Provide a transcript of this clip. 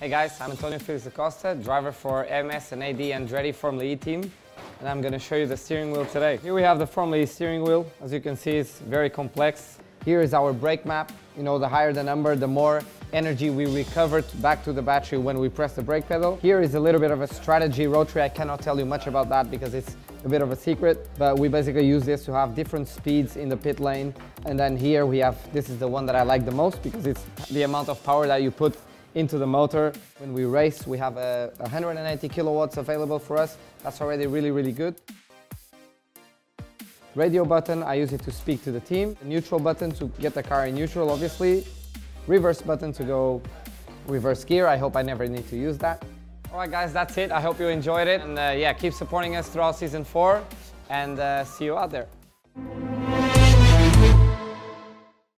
Hey guys, I'm Antonio Felix Da Costa, driver for MS and AD Andretti Formula E team, and I'm going to show you the steering wheel today. Here we have the Formula E steering wheel. As you can see, it's very complex. Here is our brake map. You know, the higher the number, the more energy we recover back to the battery when we press the brake pedal. Here is a little bit of a strategy rotary. I cannot tell you much about that because it's a bit of a secret, but we basically use this to have different speeds in the pit lane. And then here we have, this is the one that I like the most because it's the amount of power that you put into the motor. When we race, we have a 180 kilowatts available for us. That's already really, really good. Radio button, I use it to speak to the team. The neutral button to get the car in neutral, obviously. Reverse button to go reverse gear. I hope I never need to use that. All right, guys, that's it. I hope you enjoyed it. And uh, yeah, keep supporting us throughout season four and uh, see you out there.